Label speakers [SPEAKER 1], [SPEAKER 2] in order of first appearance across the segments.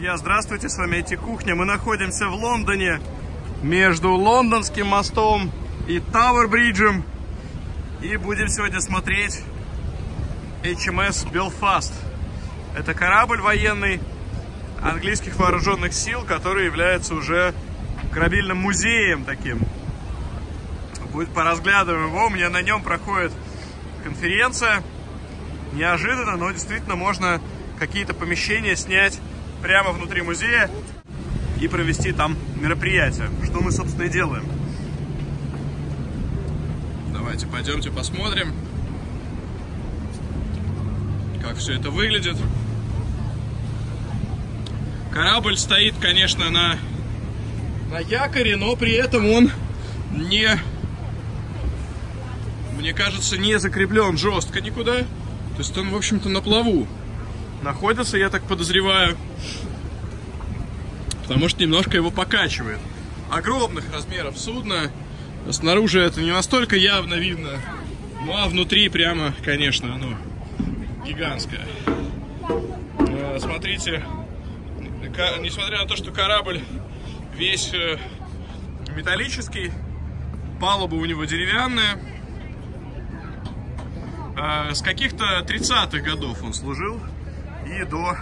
[SPEAKER 1] Друзья, здравствуйте, с вами Эти Кухня. Мы находимся в Лондоне между Лондонским мостом и Тауэр-бриджем. И будем сегодня смотреть HMS Belfast. Это корабль военный английских вооруженных сил, который является уже корабельным музеем таким. Будет поразглядываем его. У меня на нем проходит конференция. Неожиданно, но действительно можно какие-то помещения снять прямо внутри музея и провести там мероприятие. Что мы, собственно, и делаем. Давайте пойдемте посмотрим, как все это выглядит. Корабль стоит, конечно, на, на якоре, но при этом он не, мне кажется, не закреплен жестко никуда. То есть он, в общем-то, на плаву находится, я так подозреваю. Потому что немножко его покачивает. Огромных размеров судно. Снаружи это не настолько явно видно. Ну а внутри прямо, конечно, оно гигантское. Э, смотрите, несмотря на то, что корабль весь э, металлический, палуба у него деревянная. Э, с каких-то 30-х годов он служил и до,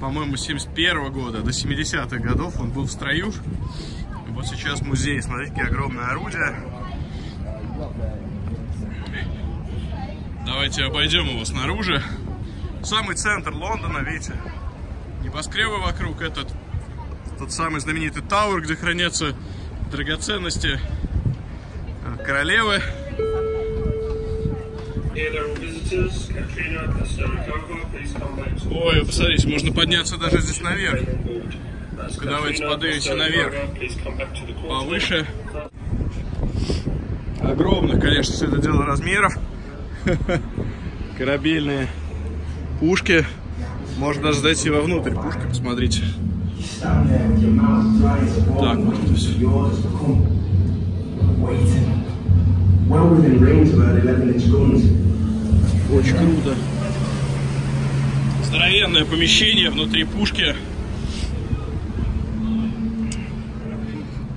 [SPEAKER 1] по-моему, 71 года, до 70-х годов он был в строю. Вот сейчас музей, смотрите, какие огромные орудия. Давайте обойдем его снаружи. Самый центр Лондона, видите, небоскребы вокруг, этот тот самый знаменитый Тауэр, где хранятся драгоценности э, королевы. Ой, посмотрите, можно подняться даже здесь наверх. Давайте поднимемся наверх. Повыше. Огромных, конечно, все это дело размеров. Корабельные пушки. Можно даже зайти вовнутрь пушки, посмотрите. Так вот Очень круто. Здоровенное помещение внутри пушки.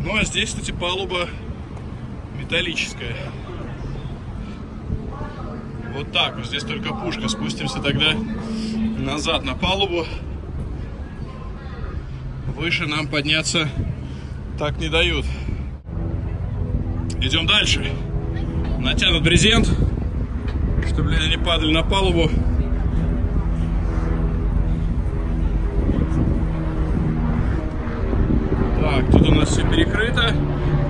[SPEAKER 1] Ну а здесь, кстати, палуба металлическая. Вот так вот. Здесь только пушка. Спустимся тогда назад на палубу. Выше нам подняться так не дают. Идем дальше. Натянут брезент, чтобы люди не падали на палубу. Так, тут у нас все перекрыто.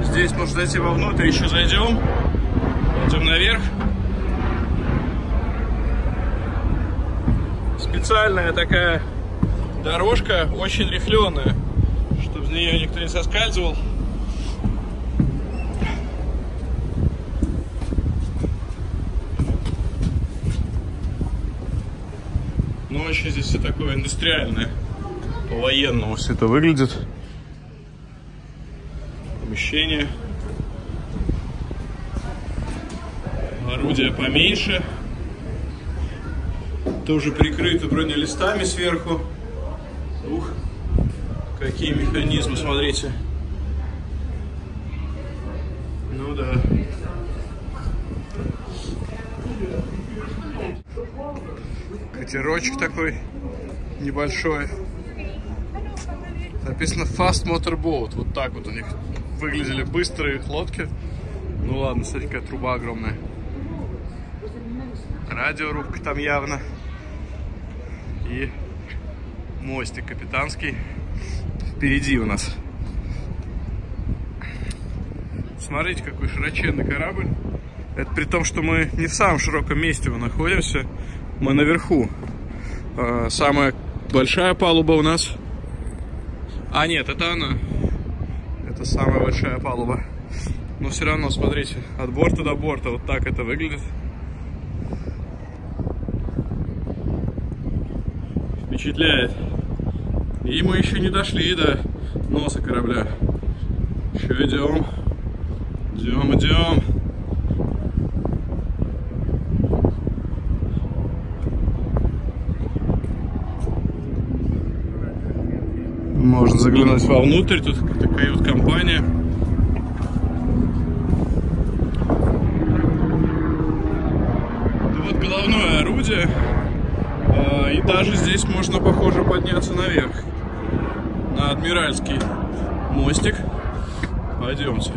[SPEAKER 1] Здесь можно зайти вовнутрь, еще зайдем. Идем наверх. специальная такая дорожка, очень рифленая, чтобы с нее никто не соскальзывал. Вообще здесь все такое индустриальное, по-военному все это выглядит. Помещение. Орудия поменьше тоже прикрыто бронелистами сверху. Ух, какие механизмы, смотрите. Катерочек такой небольшой. Написано Fast Motor Boat. Вот так вот у них выглядели быстрые лодки. Ну ладно, смотри, какая труба огромная. Радиорубка там явно и мостик капитанский впереди у нас. Смотрите, какой широченный корабль. Это при том, что мы не в самом широком месте мы находимся. Мы наверху. А, самая большая палуба у нас. А, нет, это она. Это самая большая палуба. Но все равно, смотрите, от борта до борта вот так это выглядит. впечатляет. И мы еще не дошли до носа корабля. Еще идем. Идем, идем. Можно заглянуть вовнутрь, тут такая вот компания. Вот головное орудие. А, и даже здесь можно, похоже, подняться наверх. На Адмиральский мостик. Пойдемте.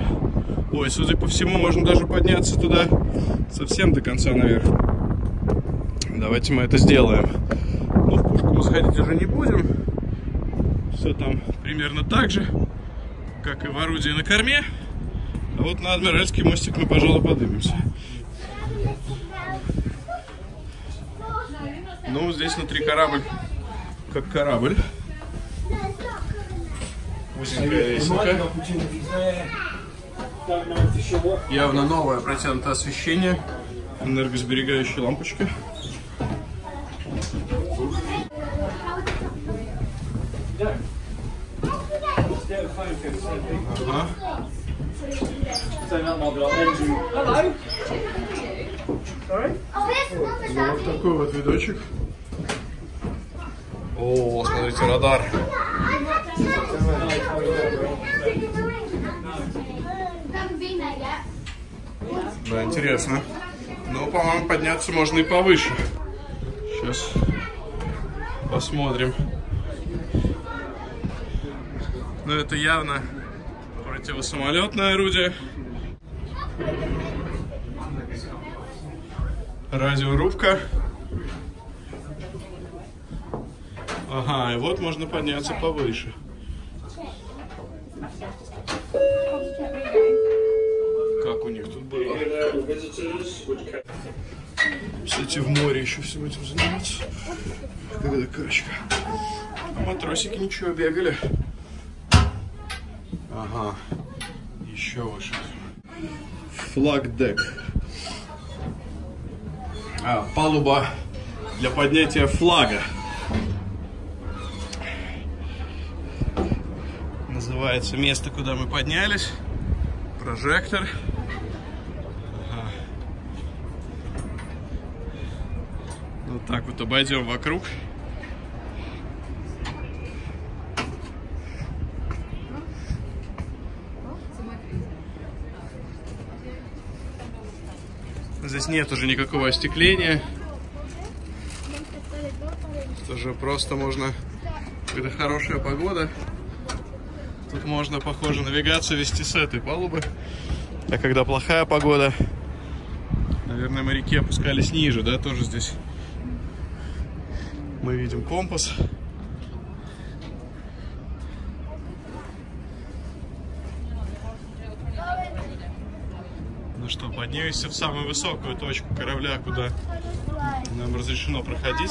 [SPEAKER 1] Ой, судя по всему, можно даже подняться туда совсем до конца наверх. Давайте мы это сделаем. Ну, в пушку мы сходить уже не будем. Все там примерно так же, как и в орудии на корме. А вот на Адмиральский мостик мы, пожалуй, поднимемся. Ну, здесь внутри корабль, как корабль. Явно новое протянутое освещение. Ну, вот такой вот видочек. О, смотрите, радар. Да, интересно. Но, по-моему, подняться можно и повыше. Сейчас посмотрим. Но это явно противосамолетное орудие. Радиорубка. Ага, и вот можно подняться повыше. Как у них тут было? Кстати, в море еще всем этим заниматься. Когда качка. А матросики ничего, бегали. Ага, еще выше. Флаг-дек. А, палуба для поднятия флага. Называется место, куда мы поднялись. Прожектор. Ага. Вот так вот обойдем вокруг. Здесь нет уже никакого остекления. Тоже просто можно, когда хорошая погода, тут можно, похоже, навигацию вести с этой палубы. А когда плохая погода, наверное, моряки опускались ниже, да, тоже здесь мы видим компас. Ну что, поднимемся в самую высокую точку корабля, куда нам разрешено проходить.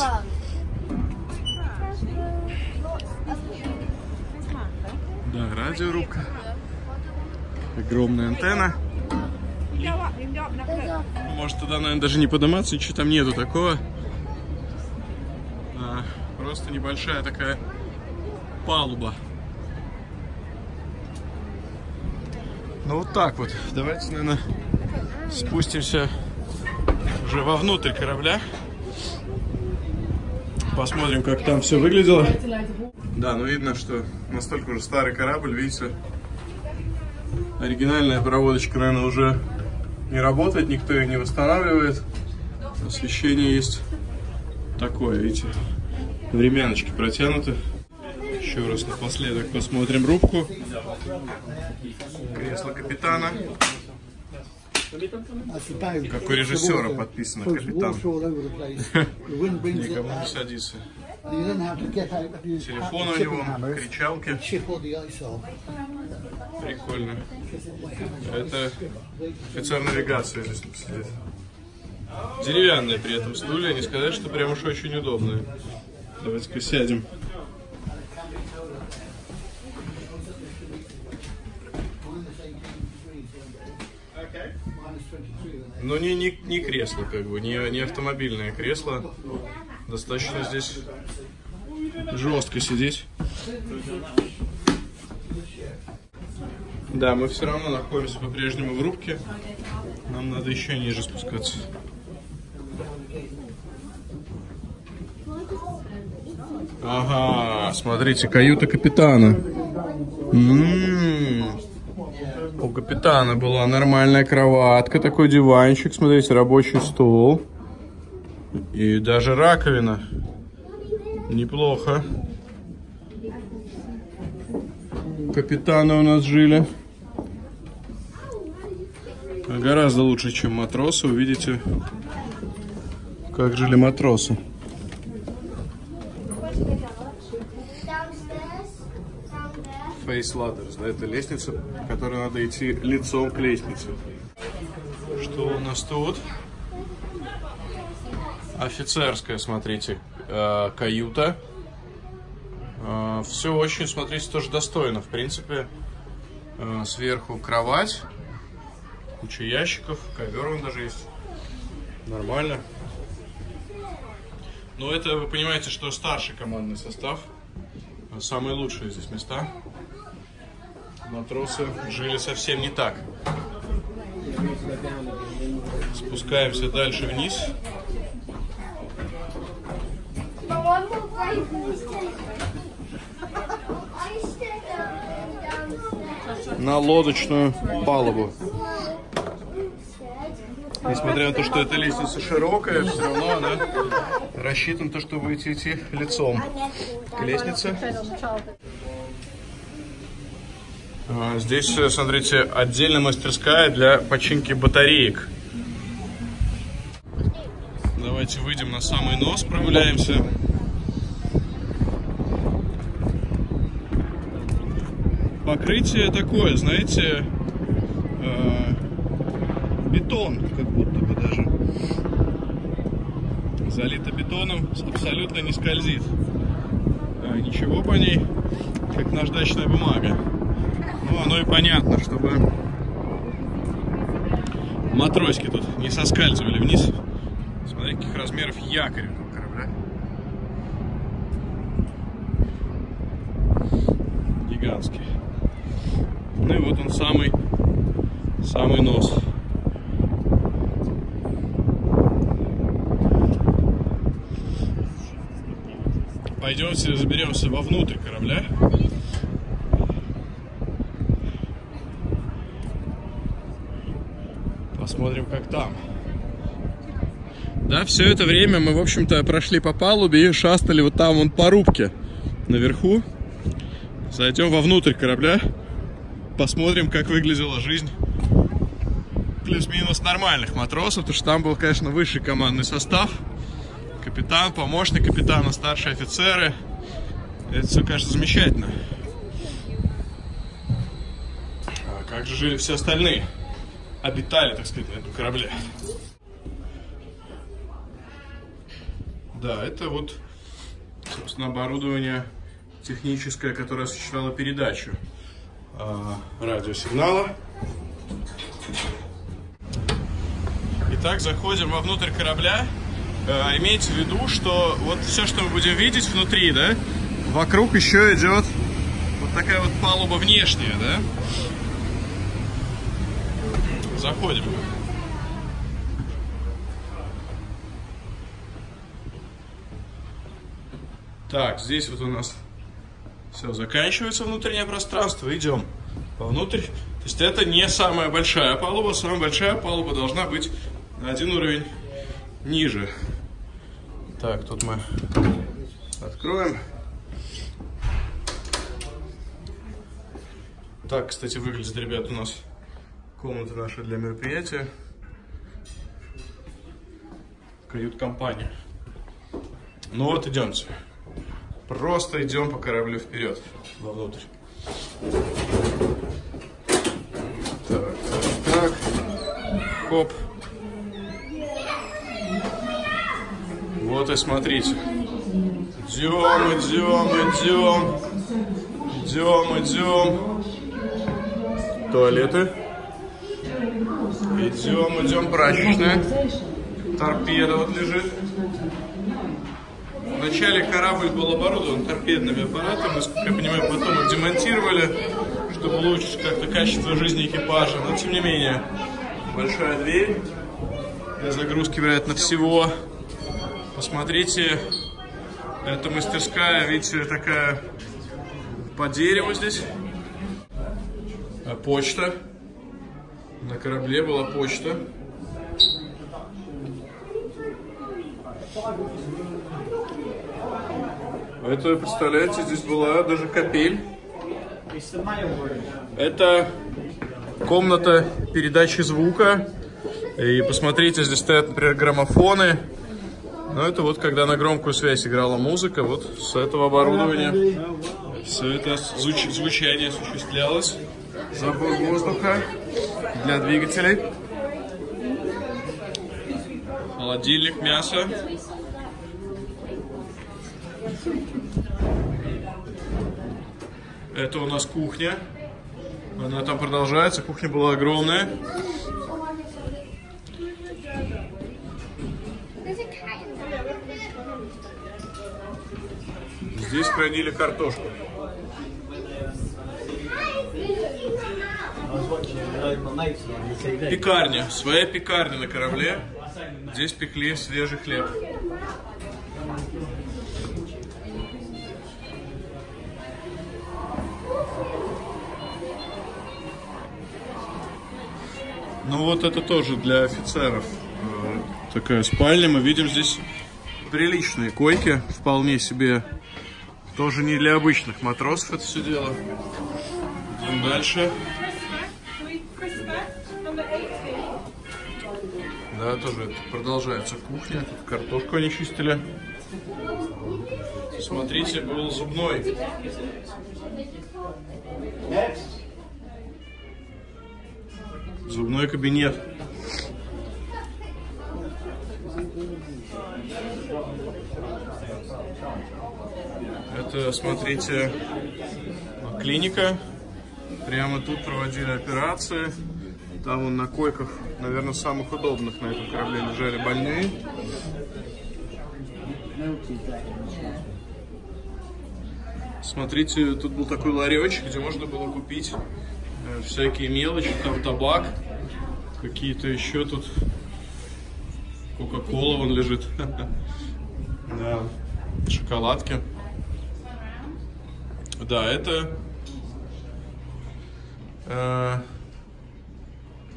[SPEAKER 1] Да, радиорубка. Огромная антенна. Может туда, наверное, даже не подниматься, ничего там нету такого. А, просто небольшая такая палуба. Ну вот так вот. Давайте, наверное, спустимся уже вовнутрь корабля. Посмотрим, как там все выглядело. Да, ну видно, что настолько уже старый корабль, видите, оригинальная проводочка, наверное, уже не работает, никто ее не восстанавливает. Освещение есть такое, видите, времяночки протянуты. Еще раз напоследок посмотрим рубку. Кресло капитана. Как у режиссера подписано капитан. Никому не садится. Телефон у него, кричалки. Прикольно. Это офицер навигации здесь сидит. Деревянные при этом стулья, не сказать, что прям уж очень удобные. Давайте-ка сядем. Но не, не, не кресло, как бы, не, не автомобильное кресло. Достаточно здесь жестко сидеть. Да, мы все равно находимся по-прежнему в рубке. Нам надо еще ниже спускаться. Ага, смотрите, каюта капитана. М-м-м. У капитана была нормальная кроватка, такой диванчик, смотрите, рабочий стол. И даже раковина. Неплохо. Капитаны у нас жили. Гораздо лучше, чем матросы. Увидите, как жили матросы. Face ladders, да, это лестница, по которой надо идти лицом к лестнице. Что у нас тут? Офицерская, смотрите, э, каюта. Э, Все очень, смотрите, тоже достойно. В принципе, э, сверху кровать, куча ящиков, ковер он даже есть. Нормально. Но это, вы понимаете, что старший командный состав. Самые лучшие здесь места матросы жили совсем не так. Спускаемся дальше вниз. На лодочную палубу. Несмотря на то, что эта лестница широкая, все равно она рассчитана то, что будете идти лицом к лестнице. А, здесь, э, смотрите, отдельная мастерская для починки батареек. Давайте выйдем на самый нос, прогуляемся. Покрытие такое, знаете, э, бетон, как будто бы даже. Залито бетоном, абсолютно не скользит. А, ничего по ней, как наждачная бумага. Ну, оно и понятно, чтобы матроськи тут не соскальзывали вниз. Смотри, каких размеров якорь у корабля. Гигантский. Ну и вот он самый, самый нос. Пойдемте заберемся вовнутрь корабля. Посмотрим, как там. Да, все это время мы, в общем-то, прошли по палубе и шастали вот там, вон по рубке наверху. Зайдем вовнутрь корабля, посмотрим, как выглядела жизнь плюс-минус нормальных матросов, потому что там был, конечно, высший командный состав. Капитан, помощник капитана, старшие офицеры. Это все, конечно, замечательно. А как же жили все остальные? Обитали, так сказать, на этом корабле. Да, это вот, собственно, оборудование техническое, которое осуществляло передачу э, радиосигнала. Итак, заходим вовнутрь корабля. Э, имейте в виду, что вот все, что мы будем видеть внутри, да, вокруг еще идет вот такая вот палуба внешняя, да, Заходим. Так, здесь вот у нас все заканчивается внутреннее пространство. Идем вовнутрь. То есть это не самая большая палуба. Самая большая палуба должна быть на один уровень ниже. Так, тут мы откроем. Так, кстати, выглядит, ребят, у нас комната наша для мероприятия. Кают-компания. Ну вот, идемте. Просто идем по кораблю вперед, вовнутрь. Так, так, так. Хоп. Вот и смотрите. Идем, идем, идем. Идем, идем. Туалеты. Идем, идем, прачечная. Торпеда вот лежит. Вначале корабль был оборудован торпедными аппаратами, насколько я понимаю, потом их демонтировали, чтобы улучшить как-то качество жизни экипажа. Но тем не менее, большая дверь для загрузки, вероятно, всего. Посмотрите, Это мастерская, видите, такая по дереву здесь. А почта. На корабле была почта. Это, представляете, здесь была даже капель. Это комната передачи звука. И посмотрите, здесь стоят, например, граммофоны. Ну, это вот когда на громкую связь играла музыка, вот с этого оборудования все это звуч звучание осуществлялось. Забор воздуха для двигателей. Холодильник мяса. Это у нас кухня. Она там продолжается. Кухня была огромная. Здесь хранили картошку. Пекарня. Своя пекарня на корабле. Здесь пекли свежий хлеб. Ну вот это тоже для офицеров э, такая спальня. Мы видим здесь приличные койки, вполне себе. Тоже не для обычных матросов это все дело. Идем дальше. Да, тоже продолжается кухня. Тут картошку они чистили. Смотрите, был зубной. Зубной кабинет. Это, смотрите, клиника. Прямо тут проводили операции. Там вон на койках, наверное, самых удобных на этом корабле лежали больные. Смотрите, тут был такой ларечек, где можно было купить э, всякие мелочи, там табак, какие-то еще тут Кока-кола вон лежит. Да. Шоколадки. Да, это...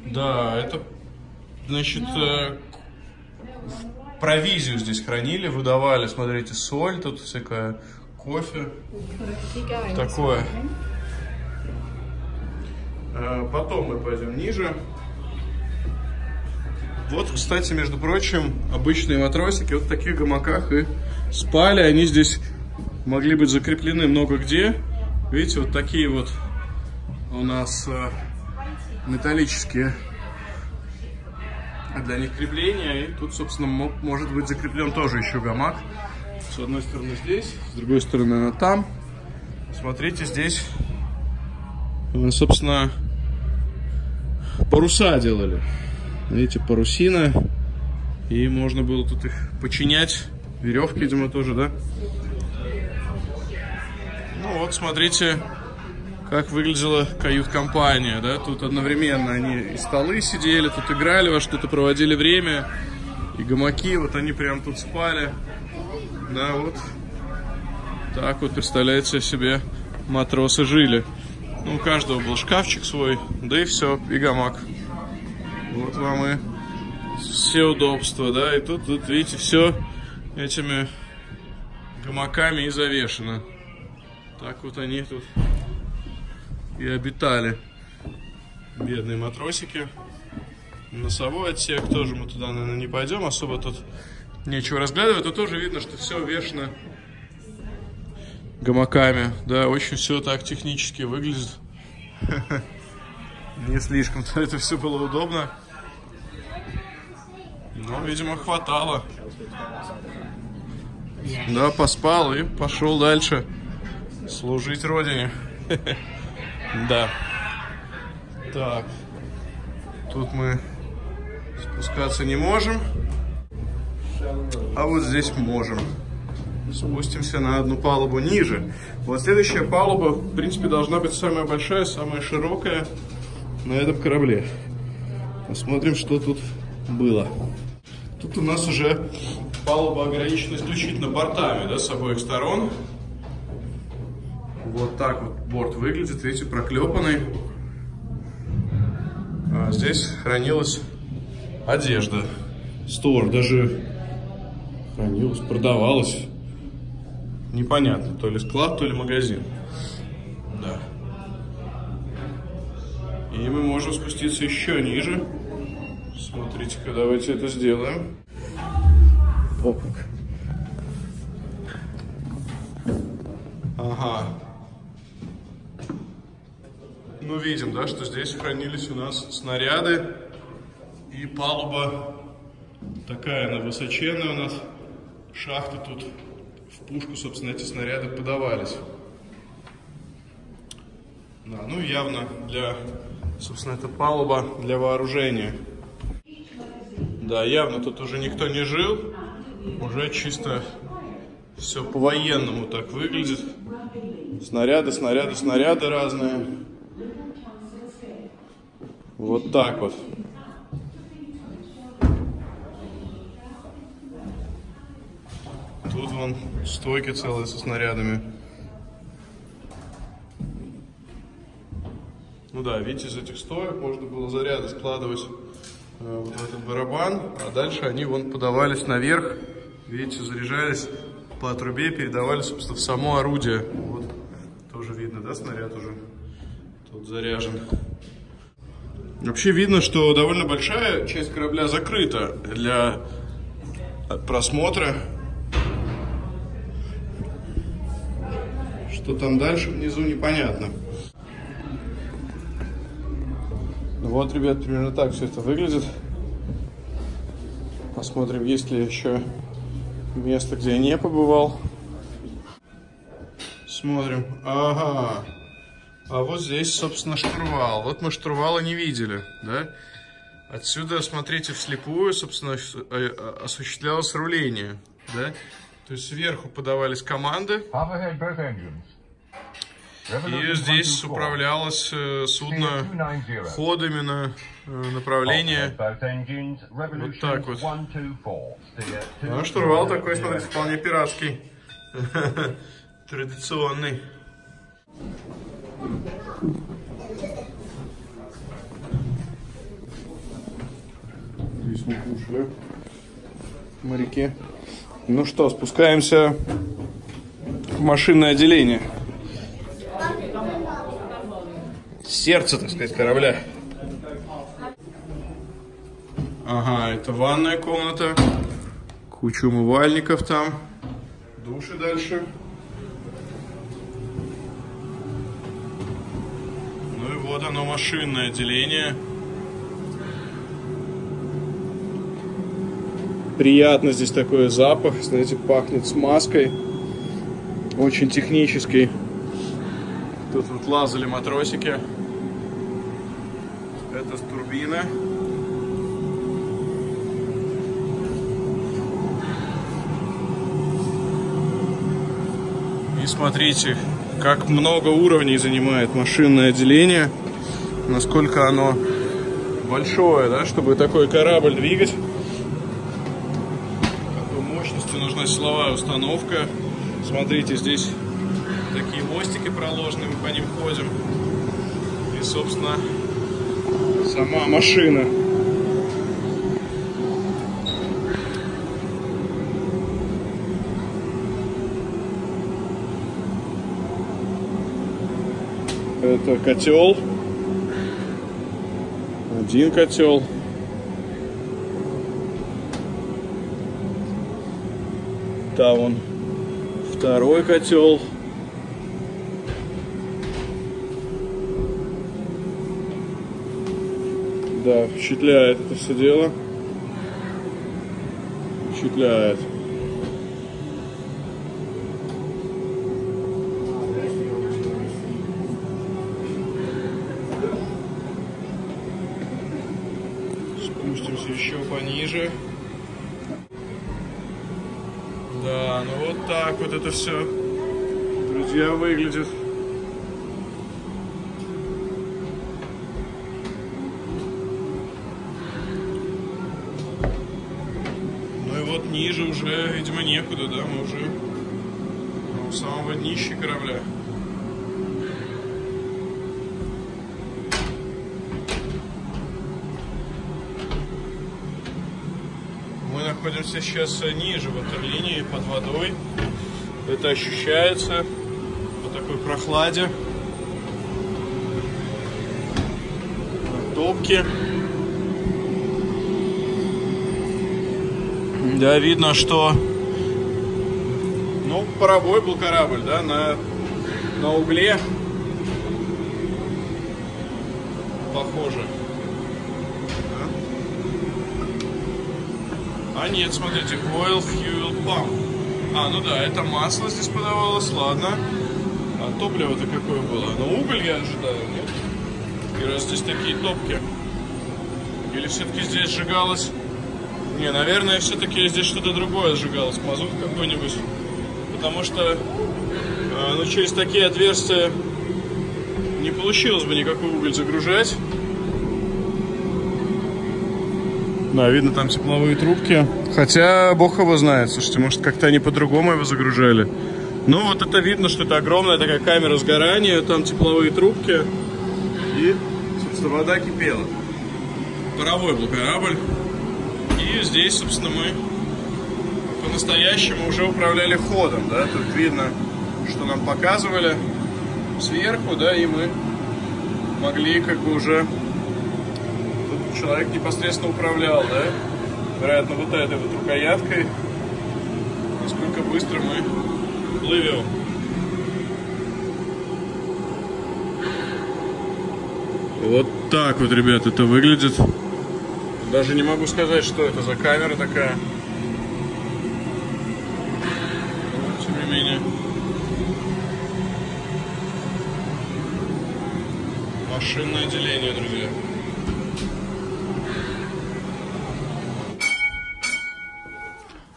[SPEAKER 1] Да, это, значит, э, провизию здесь хранили, выдавали, смотрите, соль, тут всякая кофе. Такое. Э, потом мы пойдем ниже. Вот, кстати, между прочим, обычные матросики вот в таких гамаках и спали. Они здесь могли быть закреплены много где. Видите, вот такие вот у нас э, металлические для них крепления. И тут, собственно, может быть закреплен тоже еще гамак. С одной стороны здесь, с другой стороны она там. Смотрите, здесь, собственно, паруса делали. Видите, парусина. И можно было тут их починять. Веревки, видимо, тоже, да? Ну вот, смотрите, как выглядела кают-компания, да? Тут одновременно они и столы сидели, тут играли во что-то, проводили время. И гамаки, вот они прям тут спали. Да, вот. Так вот, представляете себе, матросы жили. Ну, у каждого был шкафчик свой, да и все, и гамак. Вот вам и все удобства, да, и тут, тут видите, все этими гамаками и завешено. Так вот они тут и обитали. Бедные матросики. Носовой отсек тоже мы туда, наверное, не пойдем. Особо тут нечего разглядывать. Но тоже видно, что все вешено гамаками. Да, очень все так технически выглядит. Не слишком-то это все было удобно. Но, видимо, хватало. Да, поспал и пошел дальше служить родине. Да. Так. Тут мы спускаться не можем. А вот здесь можем. Спустимся на одну палубу ниже. Вот следующая палуба, в принципе, должна быть самая большая, самая широкая на этом корабле. Посмотрим, что тут было. Тут у нас уже палуба ограничена исключительно бортами, да, с обоих сторон. Вот так вот борт выглядит, видите, проклепанный. А здесь хранилась одежда. Стор даже хранилась, продавалась. Непонятно, то ли склад, то ли магазин. Да. И мы можем спуститься еще ниже. Смотрите-ка, давайте это сделаем. Опак. Ага. Ну, видим, да, что здесь хранились у нас снаряды и палуба такая, она высоченная у нас. Шахты тут в пушку, собственно, эти снаряды подавались. Да, ну явно для, собственно, это палуба для вооружения. Да, явно тут уже никто не жил. Уже чисто все по-военному так выглядит. Снаряды, снаряды, снаряды разные. Вот так вот. Тут вон стойки целые со снарядами. Ну да, видите, из этих стоек можно было заряды складывать э, вот в этот барабан, а дальше они вон подавались наверх, видите, заряжались по трубе, передавали, собственно, в само орудие. Вот, тоже видно, да, снаряд уже тут заряжен. Вообще видно, что довольно большая часть корабля закрыта для просмотра. Что там дальше внизу, непонятно. Вот, ребят, примерно так все это выглядит. Посмотрим, есть ли еще место, где я не побывал. Смотрим. Ага. А вот здесь, собственно, штурвал. Вот мы штурвала не видели, да? Отсюда, смотрите, вслепую, собственно, осуществлялось руление, да? То есть сверху подавались команды. И здесь управлялось э, судно ходами на э, направление. Вот так вот. Ну, штурвал такой, смотрите, вполне пиратский. Традиционный. Здесь мы кушали. Моряки. Ну что, спускаемся в машинное отделение. Сердце, так сказать, корабля. Ага, это ванная комната. Куча умывальников там. Души дальше. Ну и вот оно, машинное отделение. Приятно здесь такой запах, знаете, пахнет смазкой. Очень технический. Тут вот лазали матросики. Это с турбины. И смотрите, как много уровней занимает машинное отделение. Насколько оно большое, да, чтобы такой корабль двигать нужна силовая установка. Смотрите, здесь такие мостики проложены, мы по ним ходим. И, собственно, сама машина. Это котел. Один котел. Там он второй котел. Да, впечатляет это все дело. Впечатляет. Спустимся еще пониже. Да, ну вот так вот это все, друзья, выглядит. Ну и вот ниже. ниже уже, видимо, некуда, да, мы уже у самого днища корабля. Мы находимся сейчас ниже ватерлинии, под водой. Это ощущается по такой прохладе. Топки. Да, видно, что ну, паровой был корабль, да, на, на угле. Похоже. А нет, смотрите, Oil Fuel Pump. А, ну да, это масло здесь подавалось, ладно. А топливо-то какое было? Ну, уголь я ожидаю, нет? И раз здесь такие топки. Или все-таки здесь сжигалось не, наверное, все-таки здесь что-то другое сжигалось, мазут какой-нибудь. Потому что э, ну, через такие отверстия не получилось бы никакой уголь загружать. Да, видно там тепловые трубки. Хотя бог его знает, слушайте, может как-то они по-другому его загружали. Ну вот это видно, что это огромная такая камера сгорания, там тепловые трубки. И, собственно, вода кипела. Паровой был корабль. И здесь, собственно, мы по-настоящему уже управляли ходом, да, тут видно, что нам показывали сверху, да, и мы могли как бы уже, человек непосредственно управлял, да, вероятно, вот этой вот рукояткой, насколько быстро мы плывем. Вот так вот, ребят, это выглядит. Даже не могу сказать, что это за камера такая. Но, тем не менее. Машинное отделение, друзья.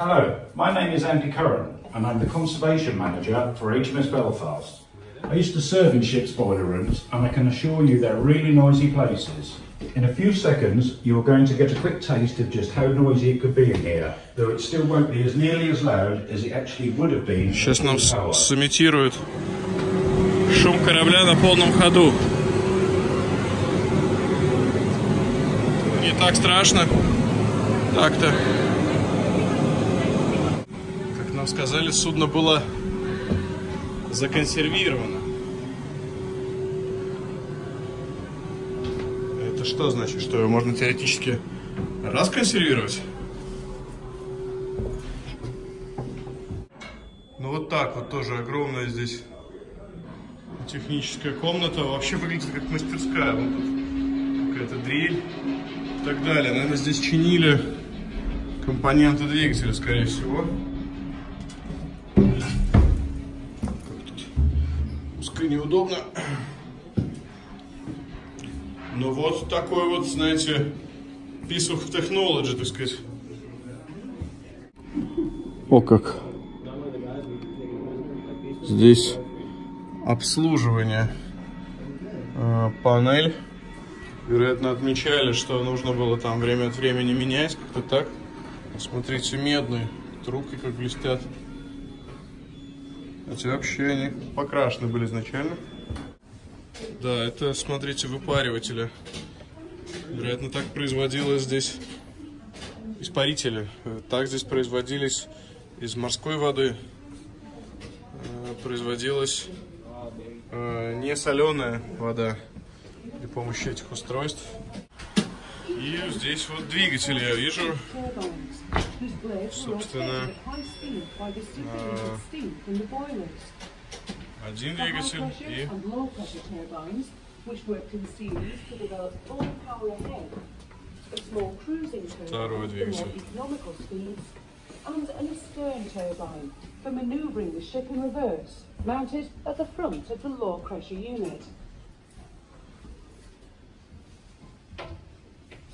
[SPEAKER 2] Hello, my name is Andy Curran and I'm the Conservation Manager for HMS Belfast. I used to serve in ship's boiler rooms and I can assure you they're really noisy places. In a few seconds, you're going to get a quick taste of just how noisy it could be in here, though it still won't be as nearly as loud as it actually would have been.
[SPEAKER 1] Сейчас нам сымитируют шум корабля на полном ходу. Не так страшно. Так-то. Нам сказали, судно было законсервировано. Это что значит? Что его можно теоретически расконсервировать? Ну вот так вот тоже огромная здесь техническая комната. Вообще выглядит как мастерская. Вот тут какая-то дрель и так далее. Наверное, здесь чинили компоненты двигателя, скорее всего. И неудобно. Ну вот такой вот, знаете, piece of technology, так сказать. О как. Здесь обслуживание. Э, панель. Вероятно, отмечали, что нужно было там время от времени менять, как-то так. Смотрите, медные трубки как блестят. Хотя вообще они покрашены были изначально. Да, это, смотрите, выпариватели. Вероятно, так производилось здесь испарители. Так здесь производились из морской воды. Э, производилась э, не соленая вода при помощи этих устройств. И здесь вот двигатель я вижу. Собственно, steam by the steam from the boilers.
[SPEAKER 3] Imagine the high-pressure and low-pressure turbines, which worked in series to develop full power ahead, a small cruising turbine for more economical speeds, and an astern turbine for manoeuvring the ship in reverse, mounted at the front of the low-pressure unit.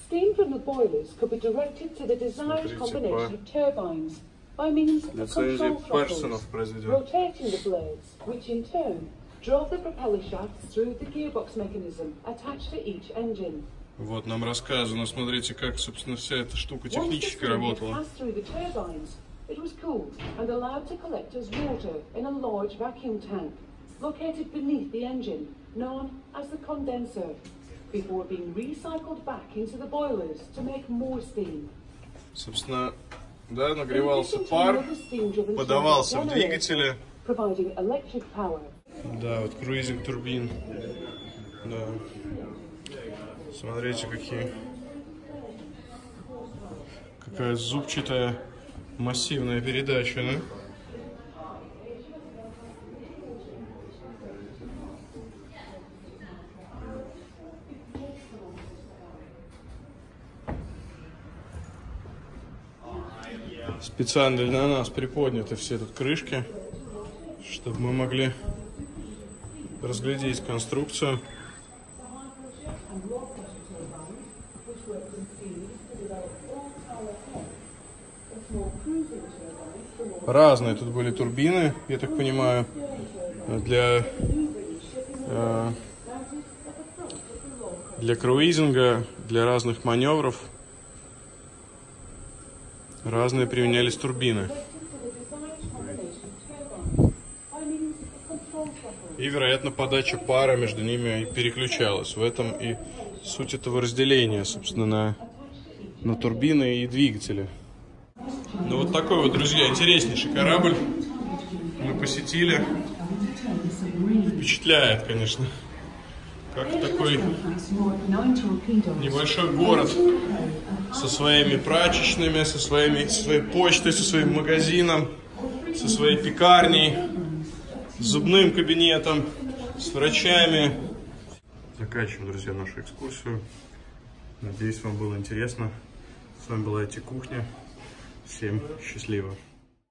[SPEAKER 3] Steam from the boilers could be directed to the desired combination of turbines, by means of
[SPEAKER 1] лицензии
[SPEAKER 3] control
[SPEAKER 1] Парсонов
[SPEAKER 3] throttles,
[SPEAKER 1] произведен.
[SPEAKER 3] rotating the blades, which in turn drove the propeller shafts through the gearbox mechanism attached to each engine.
[SPEAKER 1] Вот нам рассказано, смотрите, как, собственно, вся эта штука
[SPEAKER 3] Once the
[SPEAKER 1] технически
[SPEAKER 3] steam had
[SPEAKER 1] работала.
[SPEAKER 3] passed through the turbines, It was cooled and allowed to collect as water in a large vacuum tank located beneath the engine, known as the condenser, before being recycled back into the boilers to make more steam.
[SPEAKER 1] Собственно, да, нагревался пар, подавался в
[SPEAKER 3] power.
[SPEAKER 1] Да, вот круизинг турбин. Да. Смотрите, какие. Какая зубчатая массивная передача, да? Специально для нас приподняты все тут крышки, чтобы мы могли разглядеть конструкцию. Разные тут были турбины, я так понимаю, для, э, для круизинга, для разных маневров. Разные применялись турбины. И, вероятно, подача пара между ними переключалась. В этом и суть этого разделения, собственно, на, на турбины и двигатели. Ну вот такой вот, друзья, интереснейший корабль мы посетили. Впечатляет, конечно. Как такой небольшой город со своими прачечными, со, своими, со своей почтой, со своим магазином, со своей пекарней, с зубным кабинетом, с врачами. Заканчиваем, друзья, нашу экскурсию. Надеюсь, вам было интересно. С вами была эти кухня. Всем счастливо.